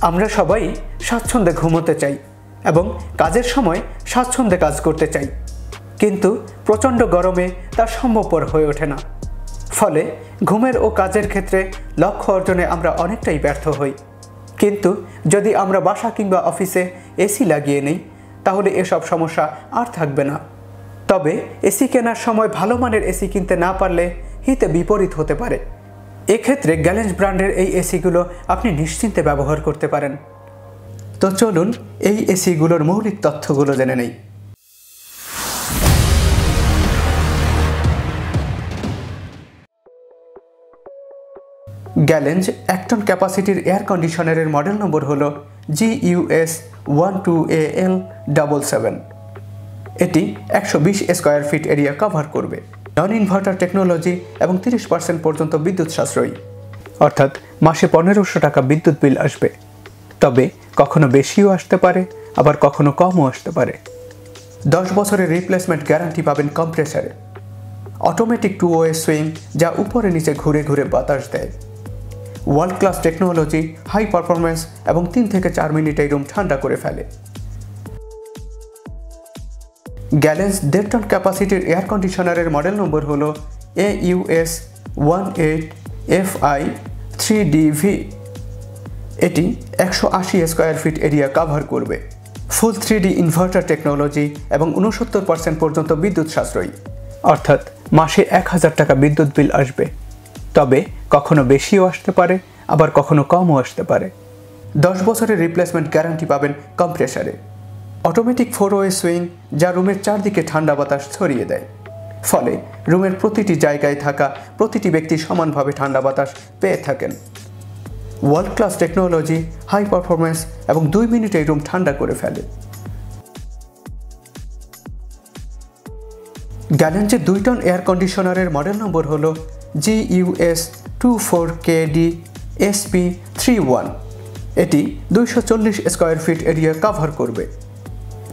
আমরা সবাই স্বাচ্ছন্দ্যে ঘুমোতে চাই এবং কাজের সময় স্বাচ্ছন্দ্যে কাজ করতে চাই। কিন্তু প্রচণ্ড গরমে তা সম্ভবপর হয়ে ওঠে না। ফলে ঘুমের ও কাজের ক্ষেত্রে লক্ষ্য অর্জনে আমরা অনেকটাই ব্যর্থ হই। কিন্তু যদি আমরা বাসা কিংবা অফিসে এসি লাগিয়ে নেই, তাহলে এসব সমস্যা আর থাকবে না। তবে এসি কেনার সময় ভালো মানের এসি কিনতে না পারলে হিতে বিপরীত হতে পারে। এক্ষেত্রে গ্যালেন্স ব্র্যান্ডের এই এসিগুলো আপনি নিশ্চিন্তে ব্যবহার করতে পারেন। তো চলুন এই এসিগুলোর মৌলিক তথ্যগুলো জেনে নেই। গ্যালেঞ্জ এক টন ক্যাপাসিটির এয়ার কন্ডিশনারের মডেল নম্বর হলো G US one two A L double seven এটি একশো বিশ স্কোয়ার ফিট এরিয়া কভার করবে। নন ইনভার্টার টেকনোলজি এবং তিরিশ পার্সেন্ট পর্যন্ত বিদ্যুৎ সাশ্রয়ী। অর্থাৎ মাসে পনেরোশো টাকা বিদ্যুৎ বিল আসবে। তবে কখনো বেশিও আসতে পারে আবার কখনো কমও আসতে পারে। দশ বছরের রিপ্লেসমেন্ট গ্যারান্টি পাবেন কম্প্রেসারে অটোমেটিক টু ওয়ে সুইং যা উপরে নিচে ঘুরে ঘুরে বাতাস দেয়। World class technology high performance এবং তিন থেকে চার মিনিটে রুম ঠান্ডা করে ফেলে। গ্যালেন্স দেড় টন ক্যাপাসিটির এয়ার কন্ডিশনারের মডেল নম্বর হলো A US one eight F I three DV এটি একশো আশি স্কোয়ার ফিট এরিয়া কাভার করবে। Full three D inverter technology এবং উনসত্তর পার্সেন্ট পর্যন্ত বিদ্যুৎ সাশ্রয়ী। অর্থাৎ মাসে এক হাজার টাকা বিদ্যুৎ বিল আসবে। তবে কখনো বেশিও আসতে পারে, আবার কখনো কমও আসতে পারে। দশ বছরের রিপ্লেসমেন্ট গ্যারান্টি পাবেন কম্প্রেসারে অটোমেটিক ফোর ওয়ে সুইং যা রুমের চারদিকে ঠান্ডা বাতাস ছড়িয়ে দেয়। ফলে রুমের প্রতিটি জায়গায় থাকা প্রতিটি ব্যক্তি সমানভাবে ঠান্ডা বাতাস পেয়ে থাকেন। World class technology, high performance এবং দুই মিনিটে রুম ঠান্ডা করে ফেলে। গ্যালেন্সের দুই টন এয়ার কন্ডিশনারের মডেল নম্বর হল G US two four K D SP three one. এটি দুইশো চল্লিশ স্কোয়ার ফিট এরিয়া কাভার করবে।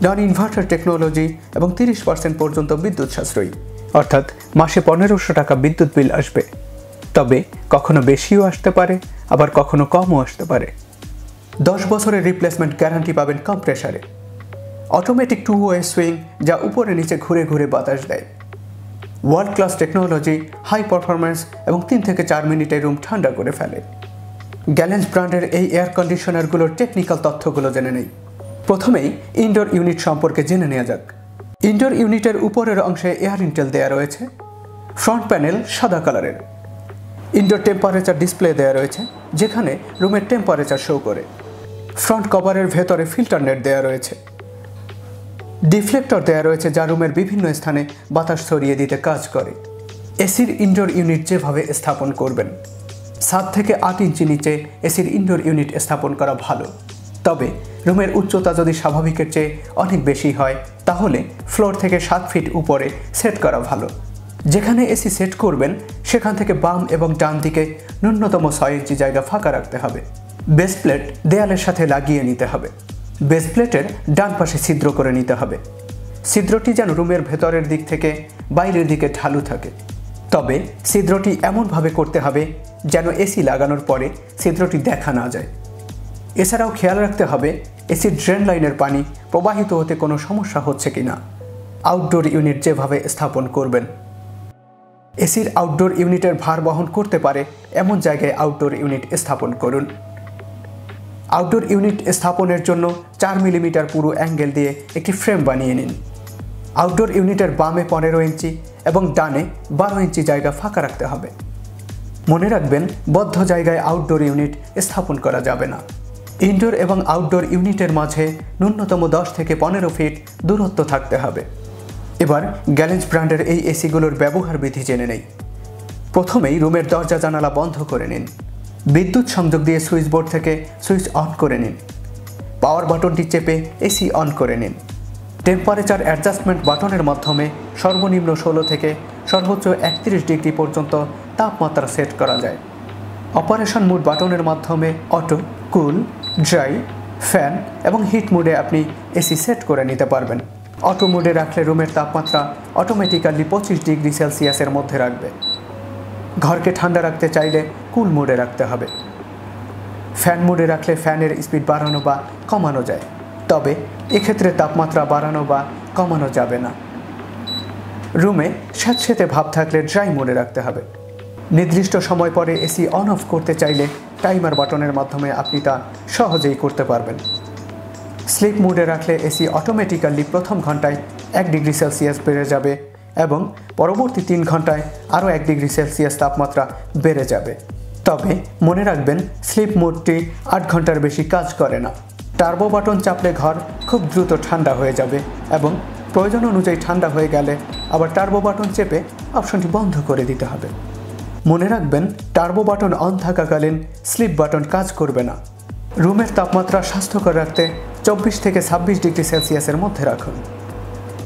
নন ইনভার্টার টেকনোলজি এবং তিরিশ পার্সেন্ট পর্যন্ত বিদ্যুৎ সাশ্রয়ী। অর্থাৎ মাসে পনেরোশো টাকা বিদ্যুৎ বিল আসবে। তবে কখনো বেশিও আসতে পারে, আবার কখনো কমও আসতে পারে। দশ বছরের রিপ্লেসমেন্ট গ্যারান্টি পাবেন কম্প্রেসারে অটোমেটিক টু ওয়ে সুইং যা উপরে নিচে ঘুরে ঘুরে বাতাস দেয়। World class technology high performance এবং তিন থেকে চার মিনিটে রুম ঠান্ডা করে ফেলে। গ্যালেন্স ব্র্যান্ডের এই এয়ার কন্ডিশনারগুলোর টেকনিক্যাল তথ্যগুলো জেনে নেই। প্রথমেই ইনডোর ইউনিট সম্পর্কে জেনে নেওয়া যাক। ইনডোর ইউনিটের উপরের অংশে এয়ার ইন্টেল দেওয়া রয়েছে, ফ্রন্ট প্যানেল সাদা কালারের। ইনডোর টেম্পারেচার ডিসপ্লে দেওয়া রয়েছে, যেখানে রুমের টেম্পারেচার শো করে। ফ্রন্ট কভারের ভেতরে ফিল্টার নেট দেওয়া রয়েছে। ডিফ্লেক্টর দেয়া রয়েছে যা রুমের বিভিন্ন স্থানে বাতাস ছড়িয়ে দিতে কাজ করে। এসির ইনডোর ইউনিট যেভাবে স্থাপন করবেন, সাত থেকে আট ইঞ্চি নিচে এসির ইনডোর ইউনিট স্থাপন করা ভালো। তবে রুমের উচ্চতা যদি স্বাভাবিকের চেয়ে অনেক বেশি হয়, তাহলে ফ্লোর থেকে সাত ফিট উপরে সেট করা ভালো। যেখানে এসি সেট করবেন, সেখান থেকে বাম এবং ডান দিকে ন্যূনতম ছয় ইঞ্চি জায়গা ফাঁকা রাখতে হবে। বেস প্লেট দেয়ালের সাথে লাগিয়ে নিতে হবে। বেস প্লেটের ডান পাশে ছিদ্র করে নিতে হবে। ছিদ্রটি যেন রুমের ভেতরের দিক থেকে বাইরের দিকে ঢালু থাকে। তবে ছিদ্রটি এমনভাবে করতে হবে যেন এসি লাগানোর পরে ছিদ্রটি দেখা না যায়। এছাড়াও খেয়াল রাখতে হবে এসির ড্রেন লাইনের পানি প্রবাহিত হতে কোনো সমস্যা হচ্ছে কি না আউটডোর ইউনিট যেভাবে স্থাপন করবেন। এসির আউটডোর ইউনিটের ভার বহন করতে পারে, এমন জায়গায় আউটডোর ইউনিট স্থাপন করুন। আউটডোর ইউনিট স্থাপনের জন্য চার মিলিমিটার পুরো অ্যাঙ্গেল দিয়ে একটি ফ্রেম বানিয়ে নিন। আউটডোর ইউনিটের বামে পনেরো ইঞ্চি এবং ডানে বারো ইঞ্চি জায়গা ফাঁকা রাখতে হবে। মনে রাখবেন, বদ্ধ জায়গায় আউটডোর ইউনিট স্থাপন করা যাবে না। ইনডোর এবং আউটডোর ইউনিটের মাঝে ন্যূনতম দশ থেকে পনেরো ফিট দূরত্ব থাকতে হবে। এবার গ্যালেন্স ব্র্যান্ডের এই এসিগুলোর ব্যবহার বিধি জেনে নেই। প্রথমেই রুমের দরজা জানালা বন্ধ করে নিন। বিদ্যুৎ সংযোগ দিয়ে সুইচ বোর্ড থেকে সুইচ অন করে নিন। পাওয়ার বাটনটি চেপে এসি অন করে নিন। টেম্পারেচার অ্যাডজাস্টমেন্ট বাটনের মাধ্যমে সর্বনিম্ন ষোলো থেকে সর্বোচ্চ একত্রিশ ডিগ্রি পর্যন্ত তাপমাত্রা সেট করা যায়। অপারেশন মুড বাটনের মাধ্যমে অটো, কুল ড্রাই, ফ্যান এবং হিট মোডে আপনি এসি সেট করে নিতে পারবেন। অটো মুডে রাখলে রুমের তাপমাত্রা অটোমেটিক্যালি পঁচিশ ডিগ্রি সেলসিয়াসের মধ্যে রাখবে। ঘরকে ঠান্ডা রাখতে চাইলে কুল মোডে রাখতে হবে। ফ্যান মোডে রাখলে ফ্যানের স্পিড বাড়ানো বা কমানো যায়। তবে এক্ষেত্রে তাপমাত্রা বাড়ানো বা কমানো যাবে না। রুমে স্যাঁতস্যাঁতে ভাব থাকলে ড্রাই মোডে রাখতে হবে। নির্দিষ্ট সময় পরে এসি অন অফ করতে চাইলে টাইমার বাটনের মাধ্যমে আপনি তা সহজেই করতে পারবেন। স্লিপ মোডে রাখলে এসি অটোমেটিক্যালি প্রথম ঘন্টায় এক ডিগ্রি সেলসিয়াস বেড়ে যাবে এবং পরবর্তী তিন ঘন্টায় আরও এক ডিগ্রি সেলসিয়াস তাপমাত্রা বেড়ে যাবে। তবে মনে রাখবেন, স্লিপ মোডটি আট ঘণ্টার বেশি কাজ করে না। টার্বো বাটন চাপলে ঘর খুব দ্রুত ঠান্ডা হয়ে যাবে এবং প্রয়োজন অনুযায়ী ঠান্ডা হয়ে গেলে আবার টার্বো বাটন চেপে অপশনটি বন্ধ করে দিতে হবে। মনে রাখবেন, টার্বো বাটন অন থাকাকালীন স্লিপ বাটন কাজ করবে না। রুমের তাপমাত্রা স্বাস্থ্যকর রাখতে চব্বিশ থেকে ছাব্বিশ ডিগ্রি সেলসিয়াসের মধ্যে রাখুন।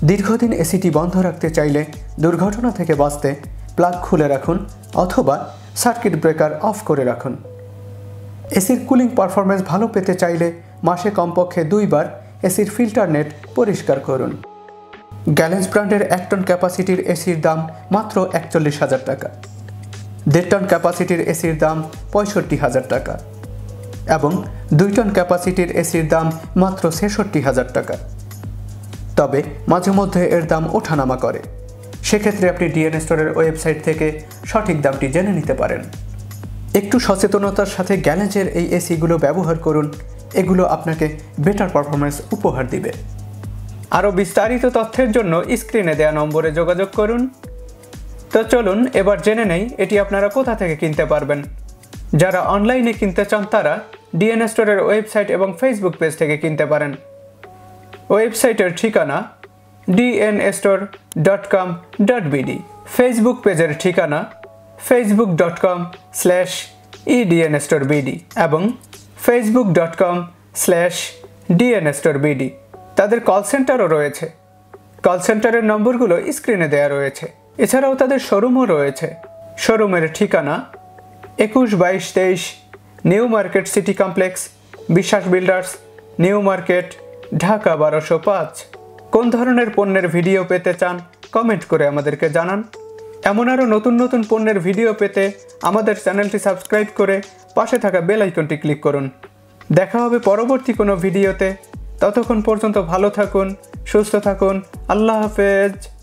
দীর্ঘদিন এসিটি বন্ধ রাখতে চাইলে দুর্ঘটনা থেকে বাঁচতে প্লাগ খুলে রাখুন অথবা সার্কিট ব্রেকার অফ করে রাখুন। এসির কুলিং পারফরমেন্স ভালো পেতে চাইলে মাসে কমপক্ষে দুইবার এসির ফিল্টার নেট পরিষ্কার করুন। গ্যালেন্স ব্র্যান্ডের এক টন ক্যাপাসিটির এসির দাম মাত্র একচল্লিশ হাজার টাকা। দেড় টন ক্যাপাসিটির এসির দাম পঁয়ষট্টি হাজার টাকা। এবং দুই টন ক্যাপাসিটির এসির দাম মাত্র ছেষট্টি হাজার টাকা। তবে মাঝে মধ্যে এর দাম ওঠানামা করে। সেক্ষেত্রে আপনি ডিএন স্টোরের ওয়েবসাইট থেকে সঠিক দামটি জেনে নিতে পারেন। একটু সচেতনতার সাথে গ্যালেজের এই এসিগুলো ব্যবহার করুন। এগুলো আপনাকে বেটার পারফরমেন্স উপহার দিবে। আরও বিস্তারিত তথ্যের জন্য স্ক্রিনে দেওয়া নম্বরে যোগাযোগ করুন। তো চলুন, এবার জেনে নেই এটি আপনারা কোথা থেকে কিনতে পারবেন। যারা অনলাইনে কিনতে চান তারা ডিএন স্টোরের ওয়েবসাইট এবং ফেসবুক পেজ থেকে কিনতে পারেন। ওয়েবসাইটের ঠিকানা DN store dot com dot BD. Facebook পেজের ঠিকানা Facebook dot com slash EDN store BD এবং Facebook dot com slash DN store BD তাদের কল সেন্টারও রয়েছে। কল সেন্টারের নম্বরগুলো স্ক্রিনে দেওয়া রয়েছে। এছাড়াও তাদের শোরুমও রয়েছে। শোরুমের ঠিকানা একুশ, বাইশ, তেইশ, new market city complex, Biswas builders, new market, Dhaka বারোশো পাঁচ। কোন ধরনের পণ্যের ভিডিও পেতে চান, কমেন্ট করে আমাদেরকে জানান। এমন আরও নতুন নতুন পণ্যের ভিডিও পেতে আমাদের চ্যানেলটি সাবস্ক্রাইব করে পাশে থাকা বেল আইকনটি ক্লিক করুন। দেখা হবে পরবর্তী কোনো ভিডিওতে। ততক্ষণ পর্যন্ত ভালো থাকুন, সুস্থ থাকুন। আল্লাহ হাফেজ।